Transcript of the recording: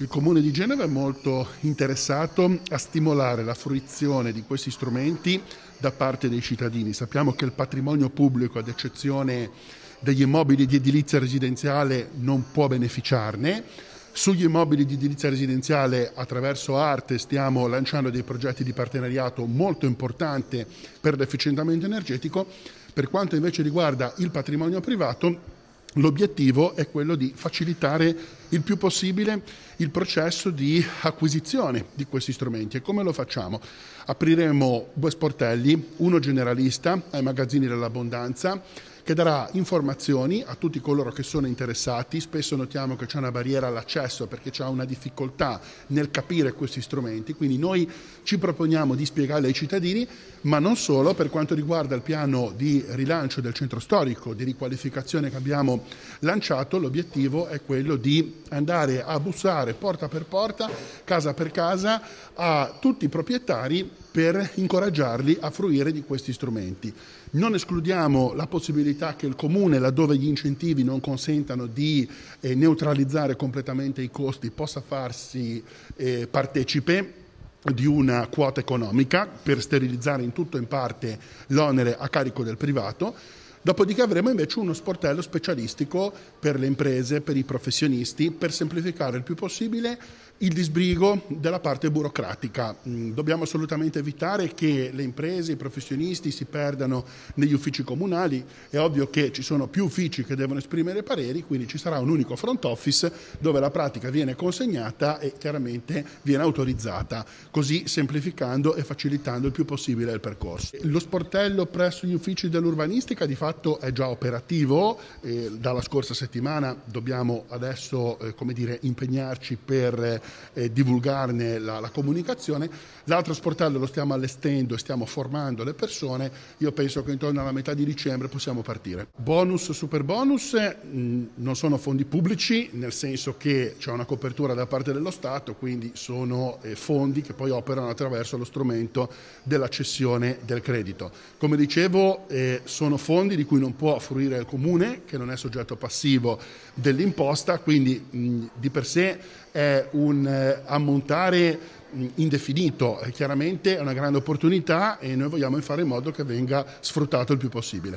Il Comune di Genova è molto interessato a stimolare la fruizione di questi strumenti da parte dei cittadini. Sappiamo che il patrimonio pubblico, ad eccezione degli immobili di edilizia residenziale, non può beneficiarne. Sugli immobili di edilizia residenziale attraverso Arte stiamo lanciando dei progetti di partenariato molto importanti per l'efficientamento energetico. Per quanto invece riguarda il patrimonio privato, L'obiettivo è quello di facilitare il più possibile il processo di acquisizione di questi strumenti. E come lo facciamo? Apriremo due sportelli, uno generalista ai magazzini dell'abbondanza che darà informazioni a tutti coloro che sono interessati. Spesso notiamo che c'è una barriera all'accesso perché c'è una difficoltà nel capire questi strumenti, quindi noi ci proponiamo di spiegarli ai cittadini, ma non solo, per quanto riguarda il piano di rilancio del centro storico, di riqualificazione che abbiamo lanciato, l'obiettivo è quello di andare a bussare porta per porta, casa per casa, a tutti i proprietari per incoraggiarli a fruire di questi strumenti. Non escludiamo la possibilità che il Comune, laddove gli incentivi non consentano di eh, neutralizzare completamente i costi, possa farsi eh, partecipe di una quota economica per sterilizzare in tutto o in parte l'onere a carico del privato. Dopodiché avremo invece uno sportello specialistico per le imprese, per i professionisti, per semplificare il più possibile il disbrigo della parte burocratica. Mm, dobbiamo assolutamente evitare che le imprese, i professionisti si perdano negli uffici comunali. È ovvio che ci sono più uffici che devono esprimere pareri, quindi ci sarà un unico front office dove la pratica viene consegnata e chiaramente viene autorizzata, così semplificando e facilitando il più possibile il percorso. Lo sportello presso gli uffici dell'urbanistica di fatto è già operativo, eh, dalla scorsa settimana dobbiamo adesso eh, dire, impegnarci per eh, divulgarne la, la, comunicazione. L'altro sportello lo stiamo allestendo e stiamo formando le persone. Io penso che intorno alla metà di dicembre possiamo partire. Bonus, super bonus mh, non sono fondi pubblici, nel senso che c'è una copertura da parte dello Stato, quindi sono eh, fondi che poi operano attraverso lo strumento della cessione del credito. Come dicevo, eh, sono fondi di cui non può fruire il comune, che non è soggetto passivo dell'imposta, quindi mh, di per sé è un eh, ammontare indefinito, chiaramente è una grande opportunità e noi vogliamo fare in modo che venga sfruttato il più possibile.